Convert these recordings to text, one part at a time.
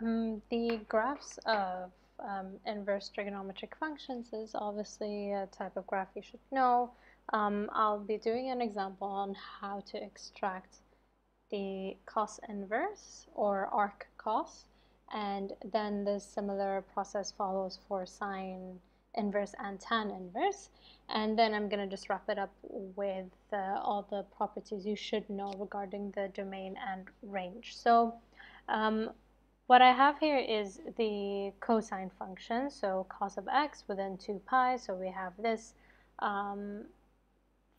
um, the graphs of um, inverse trigonometric functions is obviously a type of graph you should know. Um, I'll be doing an example on how to extract the cos inverse or arc cos and then the similar process follows for sine inverse and tan inverse and then I'm going to just wrap it up with uh, all the properties you should know regarding the domain and range. So um, what I have here is the cosine function, so cos of x within 2 pi, so we have this um,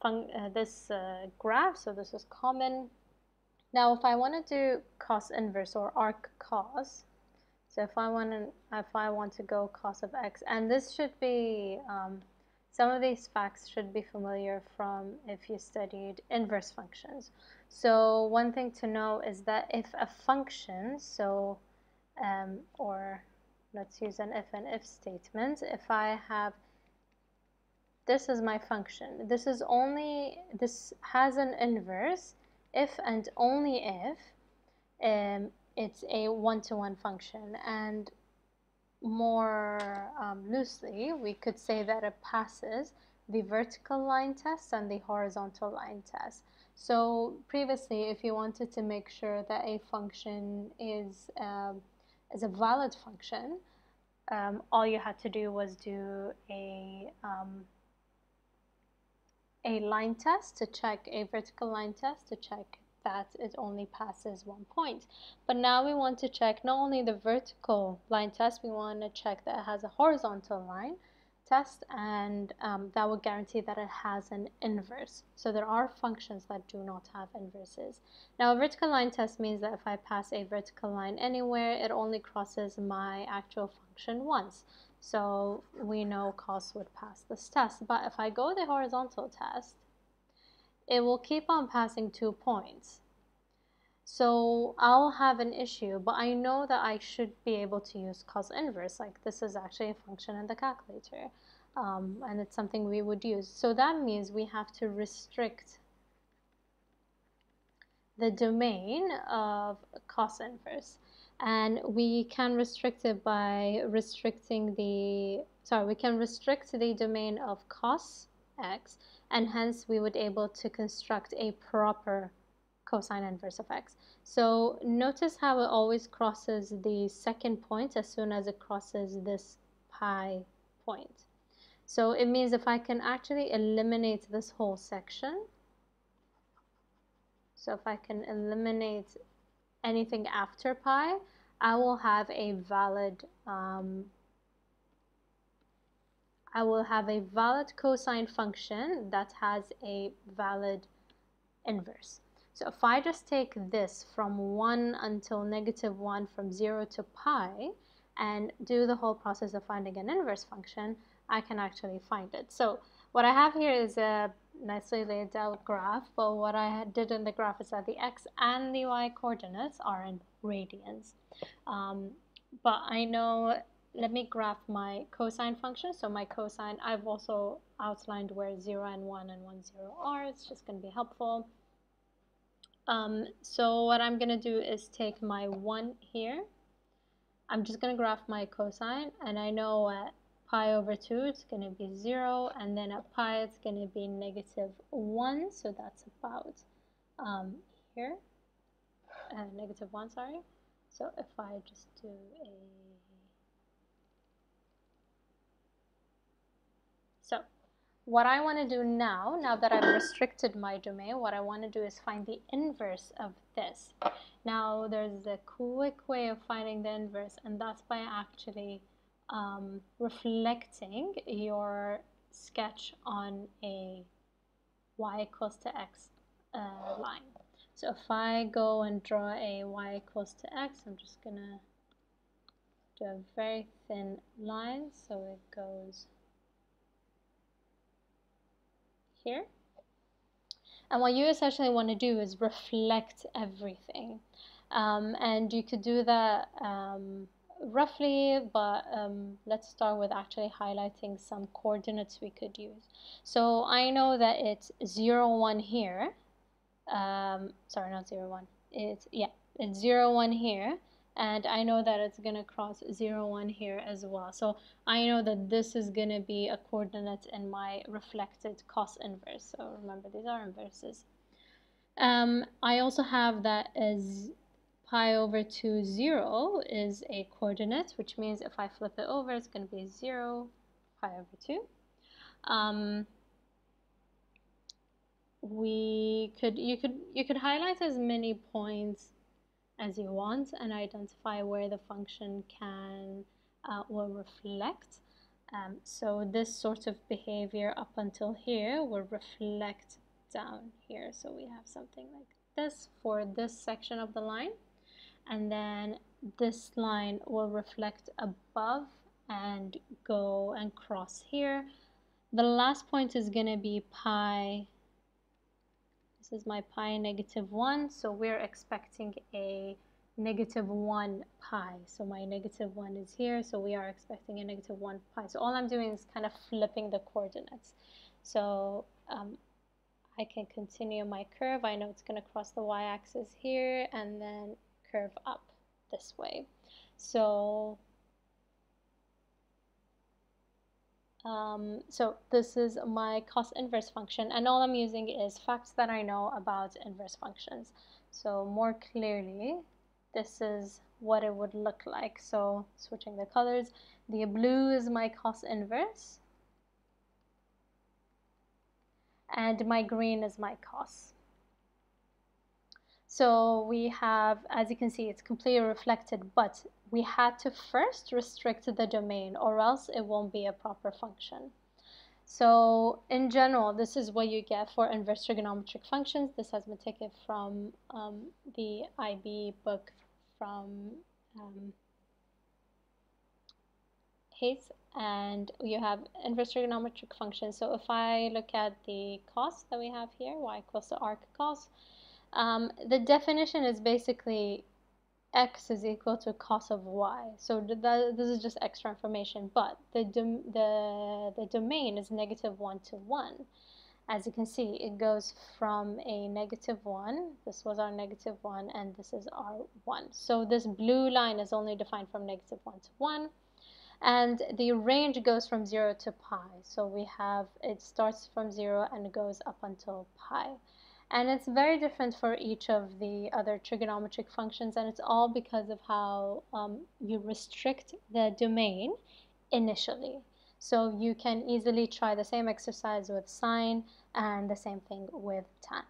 uh, this uh, graph, so this is common. Now if I want to do cos inverse or arc cos, so if I want to if I want to go cos of x, and this should be um, some of these facts should be familiar from if you studied inverse functions. So one thing to know is that if a function, so um, or let's use an if and if statement. If I have this is my function. This is only, this has an inverse if and only if um, it's a one-to-one -one function. And more um, loosely, we could say that it passes the vertical line test and the horizontal line test. So previously, if you wanted to make sure that a function is um, as a valid function, um, all you had to do was do a um, a line test to check a vertical line test to check that it only passes one point. But now we want to check not only the vertical line test, we want to check that it has a horizontal line test and um, that will guarantee that it has an inverse. So there are functions that do not have inverses. Now a vertical line test means that if I pass a vertical line anywhere, it only crosses my actual function once. So we know cos would pass this test. But if I go the horizontal test, it will keep on passing two points. So I'll have an issue, but I know that I should be able to use cos inverse, like this is actually a function in the calculator, um, and it's something we would use. So that means we have to restrict the domain of cos inverse. And we can restrict it by restricting the, sorry, we can restrict the domain of cos x, and hence we would able to construct a proper cosine inverse of x. So notice how it always crosses the second point as soon as it crosses this pi point. So it means if I can actually eliminate this whole section, so if I can eliminate anything after pi, I will have a valid um, I will have a valid cosine function that has a valid inverse. So if I just take this from 1 until negative 1 from 0 to pi and do the whole process of finding an inverse function, I can actually find it. So what I have here is a nicely laid out graph, but what I did in the graph is that the x and the y coordinates are in radians. Um, but I know, let me graph my cosine function. So my cosine, I've also outlined where 0 and 1 and 1, 0 are. It's just going to be helpful. Um, so what I'm going to do is take my 1 here. I'm just going to graph my cosine, and I know at pi over 2 it's going to be 0, and then at pi it's going to be negative 1, so that's about um, here, uh, negative 1, sorry. So if I just do a so what I want to do now, now that I've restricted my domain, what I want to do is find the inverse of this. Now, there's a quick way of finding the inverse, and that's by actually um, reflecting your sketch on a y equals to x uh, line. So if I go and draw a y equals to x, I'm just going to do a very thin line so it goes here. And what you essentially want to do is reflect everything. Um, and you could do that um, roughly, but um, let's start with actually highlighting some coordinates we could use. So I know that it's 0, 1 here. Um, sorry, not 0, 1. It's, yeah, it's 0, 1 here. And I know that it's going to cross 0, 1 here as well. So I know that this is going to be a coordinate in my reflected cos inverse. So remember, these are inverses. Um, I also have that as pi over 2, 0 is a coordinate, which means if I flip it over, it's going to be 0, pi over 2. Um, we could you could you could highlight as many points as you want and identify where the function can uh, will reflect. Um, so this sort of behavior up until here will reflect down here. So we have something like this for this section of the line. And then this line will reflect above and go and cross here. The last point is going to be pi this is my pi negative 1 so we're expecting a negative 1 pi. So my negative 1 is here so we are expecting a negative 1 pi. So all I'm doing is kind of flipping the coordinates. So um, I can continue my curve. I know it's going to cross the y-axis here and then curve up this way. So Um, so this is my cos inverse function and all I'm using is facts that I know about inverse functions. So more clearly, this is what it would look like. So switching the colors, the blue is my cos inverse and my green is my cos. So we have, as you can see, it's completely reflected, but we had to first restrict the domain or else it won't be a proper function. So in general, this is what you get for inverse trigonometric functions. This has been taken from um, the IB book from um, Haese and you have inverse trigonometric functions. So if I look at the cos that we have here, y equals to arc cos, um, the definition is basically x is equal to cos of y. So this is just extra information, but the, the, the domain is negative 1 to 1. As you can see, it goes from a negative 1, this was our negative 1, and this is our 1. So this blue line is only defined from negative 1 to 1. And the range goes from 0 to pi. So we have, it starts from 0 and goes up until pi. And it's very different for each of the other trigonometric functions, and it's all because of how um, you restrict the domain initially. So you can easily try the same exercise with sine and the same thing with tan.